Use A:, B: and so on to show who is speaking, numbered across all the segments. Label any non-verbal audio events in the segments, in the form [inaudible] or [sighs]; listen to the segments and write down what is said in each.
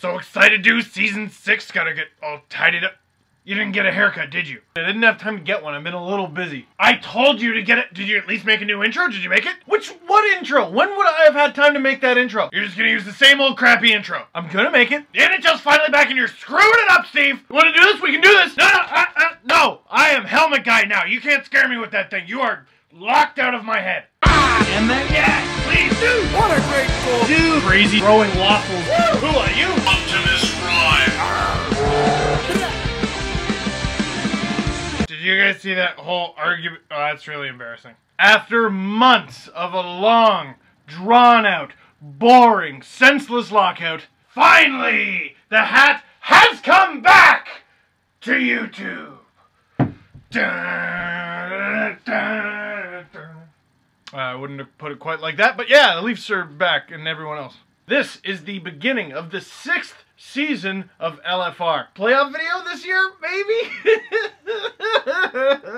A: So excited, dude. Season six gotta get all tidied up. You didn't get a haircut, did you? I didn't have time to get one. I've been a little busy. I told you to get it. Did you at least make a new intro? Did you make it? Which, what intro? When would I have had time to make that intro? You're just gonna use the same old crappy intro. I'm gonna make it. The NHL's finally back and you're screwing it up, Steve. You wanna do this? We can do this. No, no, uh, uh, no. I am helmet guy now. You can't scare me with that thing. You are locked out of my head. Ah, and then, yes, please do.
B: What a great goal!
A: Dude, crazy throwing waffles. Who are you? You guys see that whole argument? Oh, that's really embarrassing. After months of a long, drawn out, boring, senseless lockout, finally, the hat has come back to YouTube. Dun. I wouldn't have put it quite like that, but yeah, the Leafs are back and everyone else. This is the beginning of the sixth season of LFR. Playoff video this year, maybe?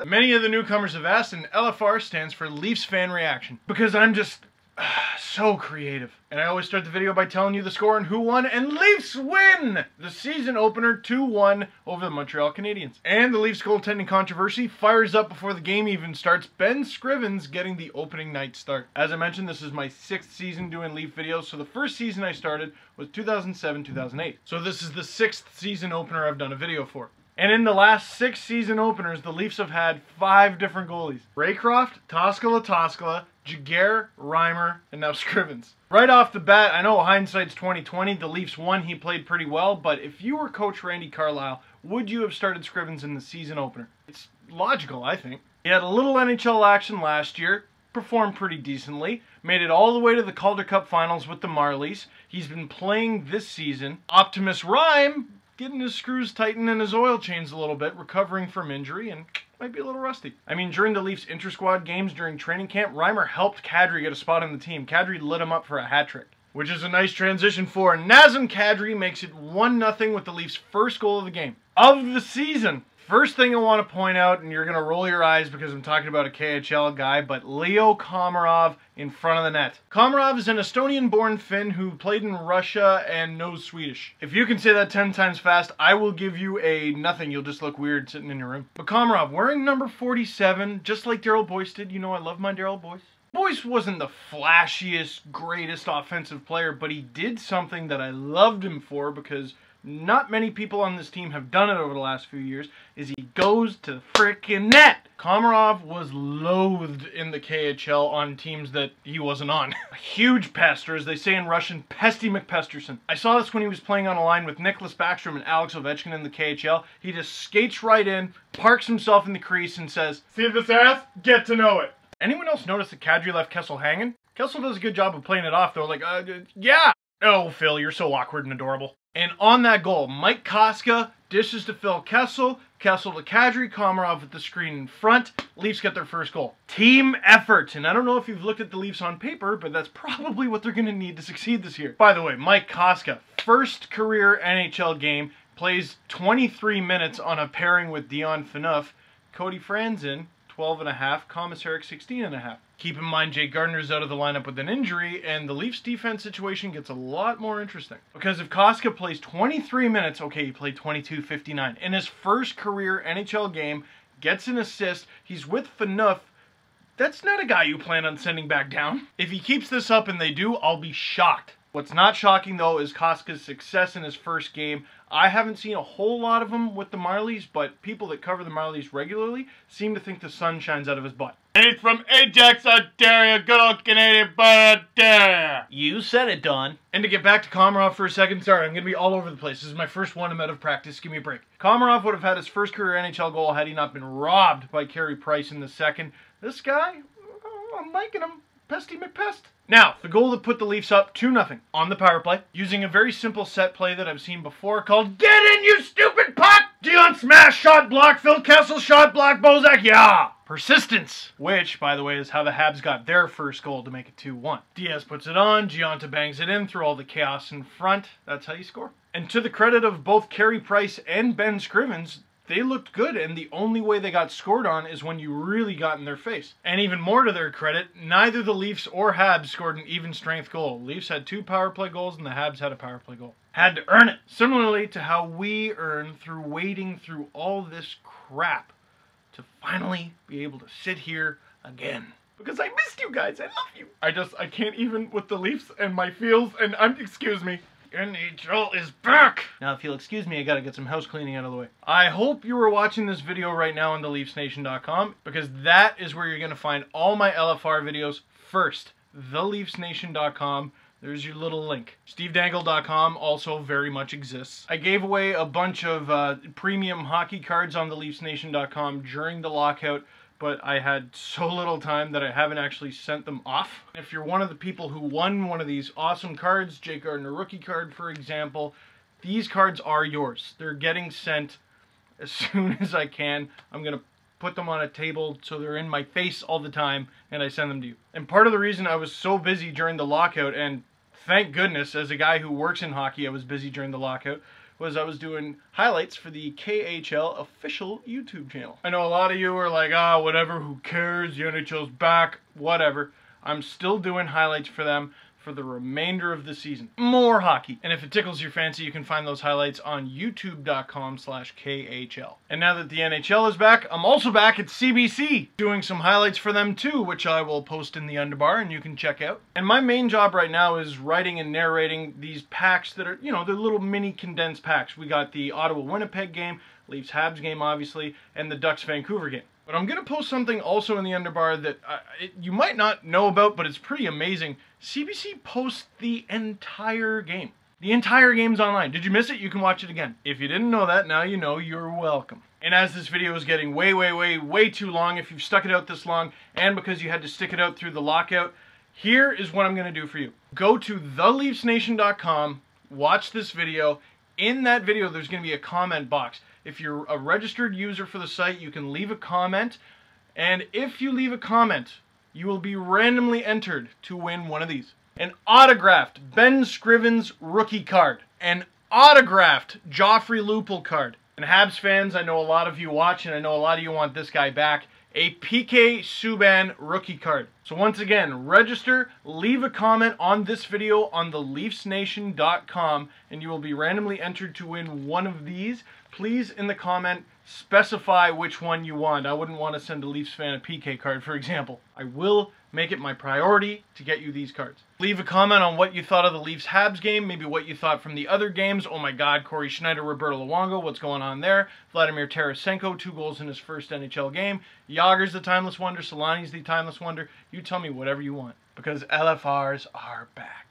A: [laughs] Many of the newcomers have asked, and LFR stands for Leafs Fan Reaction. Because I'm just [sighs] so creative. And I always start the video by telling you the score and who won, and Leafs win! The season opener 2-1 over the Montreal Canadiens. And the Leafs goaltending controversy fires up before the game even starts. Ben Scrivens getting the opening night start. As I mentioned, this is my sixth season doing Leaf videos, so the first season I started was 2007-2008. So this is the sixth season opener I've done a video for. And in the last six season openers, the Leafs have had five different goalies. Raycroft, Toskala Toskala, Giguere, Reimer, and now [laughs] Scrivens. Right off the bat, I know hindsight's 2020. The Leafs won, he played pretty well, but if you were coach Randy Carlyle, would you have started Scrivens in the season opener? It's logical, I think. He had a little NHL action last year, performed pretty decently, made it all the way to the Calder Cup finals with the Marlies. He's been playing this season. Optimus Reim getting his screws tightened and his oil changed a little bit, recovering from injury, and might be a little rusty. I mean, during the Leafs inter-squad games during training camp, Reimer helped Kadri get a spot on the team. Kadri lit him up for a hat trick. Which is a nice transition for Nazem Kadri makes it 1-0 with the Leafs' first goal of the game. Of the season. First thing I want to point out, and you're going to roll your eyes because I'm talking about a KHL guy, but Leo Komarov in front of the net. Komarov is an Estonian-born Finn who played in Russia and knows Swedish. If you can say that 10 times fast, I will give you a nothing. You'll just look weird sitting in your room. But Komarov, wearing number 47, just like Darryl Boyce did. You know I love my Darryl Boyce. Boyce wasn't the flashiest, greatest offensive player, but he did something that I loved him for because not many people on this team have done it over the last few years, is he goes to the frickin' net. Komarov was loathed in the KHL on teams that he wasn't on. [laughs] a huge pest, or as they say in Russian, Pesty McPesterson. I saw this when he was playing on a line with Nicklas Backstrom and Alex Ovechkin in the KHL. He just skates right in, parks himself in the crease, and says, See this ass? Get to know it. Anyone else notice that Kadri left Kessel hanging? Kessel does a good job of playing it off, though. Like, uh, yeah. Oh, Phil, you're so awkward and adorable. And on that goal, Mike Kostka dishes to Phil Kessel, Kessel to Kadri, Komarov with the screen in front. Leafs get their first goal. Team effort. And I don't know if you've looked at the Leafs on paper, but that's probably what they're going to need to succeed this year. By the way, Mike Kostka, first career NHL game, plays 23 minutes on a pairing with Dion Phaneuf. Cody Franson, 12 and a half, Komisarek 16 and a half. Keep in mind Jake Gardiner's out of the lineup with an injury, and the Leafs defense situation gets a lot more interesting. Because if Kostka plays 23 minutes, okay, he played 22-59, in his first career NHL game, gets an assist, he's with Phaneuf, that's not a guy you plan on sending back down. If he keeps this up and they do, I'll be shocked. What's not shocking though is Kostka's success in his first game. I haven't seen a whole lot of him with the Marlies, but people that cover the Marlies regularly seem to think the sun shines out of his butt. And he's from Ajax, Ontario, good old Canadian butt, Ontario.
B: You said it, Don.
A: And to get back to Komarov for a second, sorry, I'm going to be all over the place. This is my first one I'm out of practice. Give me a break. Komarov would have had his first career NHL goal had he not been robbed by Carey Price in the second. This guy, uh, I'm liking him. Pesty McPest. Now, the goal that put the Leafs up 2-0 on the power play, using a very simple set play that I've seen before called Get in, you stupid puck! Dion smash, shot block, Phil Kessel, shot block, Bozak, yeah! Persistence, which, by the way, is how the Habs got their first goal to make it 2-1. Diaz puts it on, Gionta bangs it in through all the chaos in front. That's how you score. And to the credit of both Carey Price and Ben Scrivens, they looked good, and the only way they got scored on is when you really got in their face. And even more to their credit, neither the Leafs or Habs scored an even strength goal. Leafs had two power play goals, and the Habs had a power play goal. Had to earn it. Similarly to how we earn through wading through all this crap to finally be able to sit here again. Because I missed you guys. I love you. I just, I can't even with the Leafs and my feels, and I'm, excuse me. NHL is back! Now, if you'll excuse me, I gotta get some house cleaning out of the way. I hope you are watching this video right now on theleafsnation.com because that is where you're gonna find all my LFR videos first. Theleafsnation.com. There's your little link. SteveDangle.com also very much exists. I gave away a bunch of uh, premium hockey cards on TheLeafsNation.com during the lockout but I had so little time that I haven't actually sent them off. If you're one of the people who won one of these awesome cards, Jake Gardiner rookie card for example, these cards are yours. They're getting sent as [laughs] soon as I can. I'm going to put them on a table so they're in my face all the time and I send them to you. And part of the reason I was so busy during the lockout and thank goodness as a guy who works in hockey I was busy during the lockout was I was doing highlights for the KHL official YouTube channel. I know a lot of you are like, ah, oh, whatever, who cares, the NHL's back, whatever. I'm still doing highlights for them for the remainder of the season. More hockey. And if it tickles your fancy, you can find those highlights on youtube.com slash KHL. And now that the NHL is back, I'm also back at CBC doing some highlights for them too, which I will post in the underbar and you can check out. And my main job right now is writing and narrating these packs that are, you know, they're little mini condensed packs. We got the Ottawa-Winnipeg game, Leafs Habs game obviously, and the Ducks Vancouver game. But I'm going to post something also in the underbar that uh, it, you might not know about, but it's pretty amazing. CBC posts the entire game. The entire game's online. Did you miss it? You can watch it again. If you didn't know that, now you know. You're welcome. And as this video is getting way, way, way, way too long, if you've stuck it out this long, and because you had to stick it out through the lockout, here is what I'm going to do for you. Go to theleafsnation.com, watch this video. In that video, there's going to be a comment box. If you're a registered user for the site, you can leave a comment. And if you leave a comment, you will be randomly entered to win one of these. An autographed Ben Scrivens rookie card. An autographed Joffrey Lupul card. And Habs fans, I know a lot of you watch and I know a lot of you want this guy back. A PK Subban rookie card. So once again, register, leave a comment on this video on theleafsnation.com and you will be randomly entered to win one of these please in the comment specify which one you want. I wouldn't want to send a Leafs fan a PK card, for example. I will make it my priority to get you these cards. Leave a comment on what you thought of the Leafs Habs game, maybe what you thought from the other games. Oh my god, Cory Schneider, Roberto Luongo, what's going on there? Vladimir Tarasenko, two goals in his first NHL game. Jagr's the timeless wonder, Selanne's the timeless wonder. You tell me whatever you want, because LFRs are back.